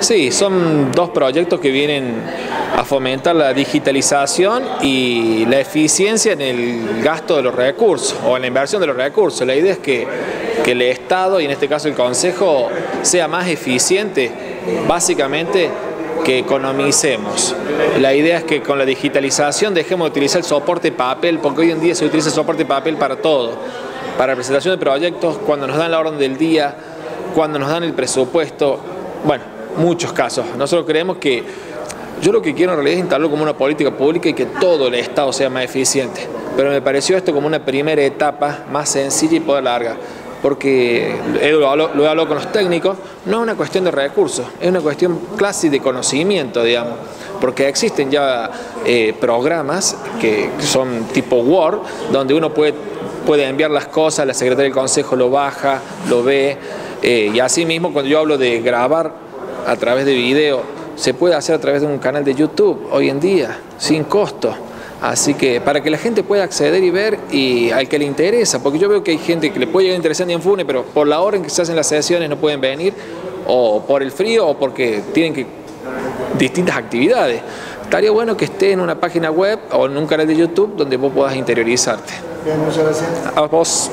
Sí, son dos proyectos que vienen a fomentar la digitalización y la eficiencia en el gasto de los recursos o en la inversión de los recursos. La idea es que, que el Estado y en este caso el Consejo sea más eficiente básicamente que economicemos. La idea es que con la digitalización dejemos de utilizar el soporte papel, porque hoy en día se utiliza el soporte papel para todo, para presentación de proyectos, cuando nos dan la orden del día, cuando nos dan el presupuesto, bueno, muchos casos. Nosotros creemos que, yo lo que quiero en realidad es instalarlo como una política pública y que todo el Estado sea más eficiente, pero me pareció esto como una primera etapa más sencilla y poder larga porque lo, lo he hablado con los técnicos, no es una cuestión de recursos, es una cuestión clásica de conocimiento, digamos, porque existen ya eh, programas que son tipo Word, donde uno puede, puede enviar las cosas, la secretaria del consejo lo baja, lo ve, eh, y así mismo cuando yo hablo de grabar a través de video, se puede hacer a través de un canal de YouTube hoy en día, sin costo. Así que para que la gente pueda acceder y ver y al que le interesa, porque yo veo que hay gente que le puede llegar a interesar en Fune, pero por la hora en que se hacen las sesiones no pueden venir, o por el frío, o porque tienen que distintas actividades. Estaría bueno que esté en una página web o en un canal de YouTube donde vos puedas interiorizarte. Bien, muchas gracias. A vos.